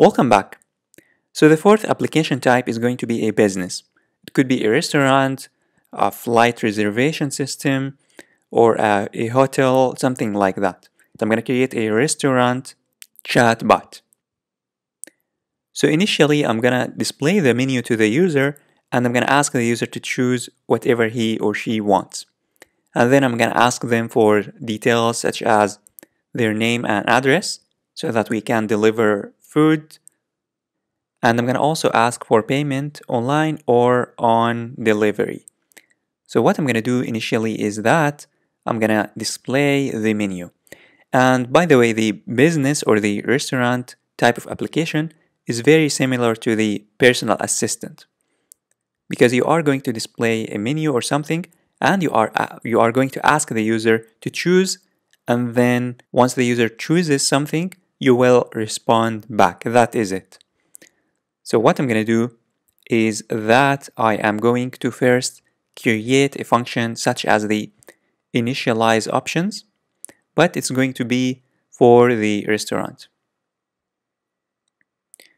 Welcome back. So the fourth application type is going to be a business. It could be a restaurant, a flight reservation system, or a, a hotel, something like that. So I'm going to create a restaurant chat bot. So initially, I'm going to display the menu to the user, and I'm going to ask the user to choose whatever he or she wants. And then I'm going to ask them for details such as their name and address so that we can deliver food. And I'm going to also ask for payment online or on delivery. So what I'm going to do initially is that I'm going to display the menu. And by the way, the business or the restaurant type of application is very similar to the personal assistant because you are going to display a menu or something and you are uh, you are going to ask the user to choose and then once the user chooses something you will respond back. That is it. So what I'm going to do is that I am going to first create a function such as the initialize options, but it's going to be for the restaurant.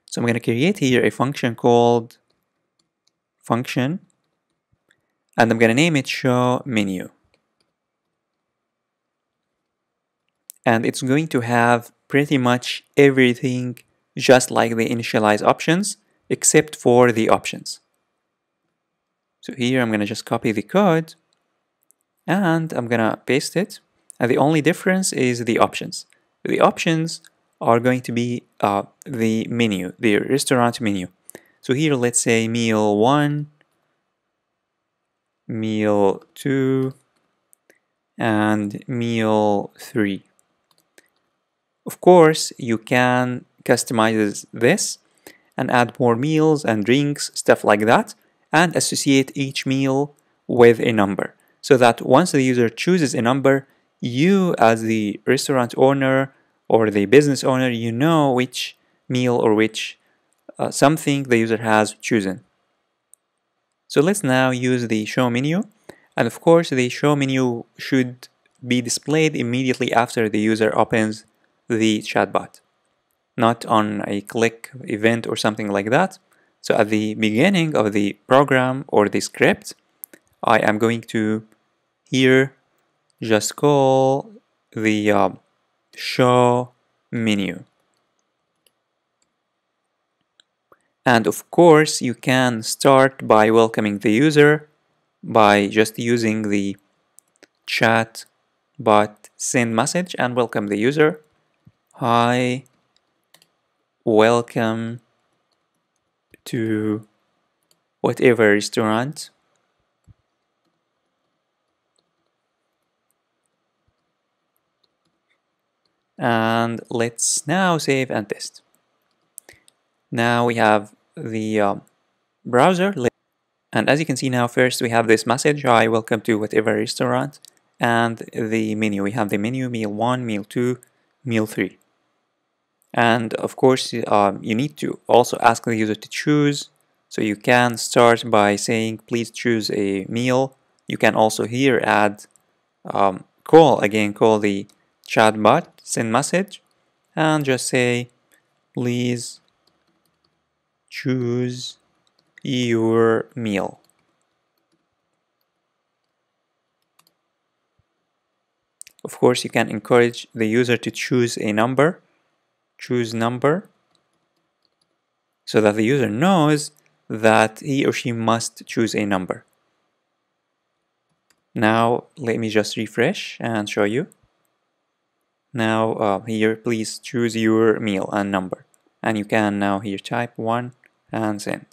So I'm going to create here a function called function, and I'm going to name it show menu. And it's going to have pretty much everything just like the initialize options except for the options. So here I'm going to just copy the code and I'm going to paste it. And the only difference is the options. The options are going to be uh, the menu, the restaurant menu. So here let's say meal 1, meal 2, and meal 3. Of course, you can customize this and add more meals and drinks, stuff like that, and associate each meal with a number. So that once the user chooses a number, you as the restaurant owner or the business owner, you know which meal or which uh, something the user has chosen. So let's now use the show menu. And of course, the show menu should be displayed immediately after the user opens the chatbot, not on a click event or something like that. So at the beginning of the program or the script, I am going to here just call the uh, show menu. And of course, you can start by welcoming the user by just using the chat bot send message and welcome the user. Hi, welcome to whatever restaurant. And let's now save and test. Now we have the um, browser. And as you can see now, first we have this message, hi, welcome to whatever restaurant. And the menu, we have the menu, meal 1, meal 2, meal 3. And of course, um, you need to also ask the user to choose. So you can start by saying, please choose a meal. You can also here add um, call, again, call the chatbot, send message, and just say, please choose your meal. Of course, you can encourage the user to choose a number choose number so that the user knows that he or she must choose a number. Now let me just refresh and show you. Now uh, here please choose your meal and number and you can now here type 1 and send.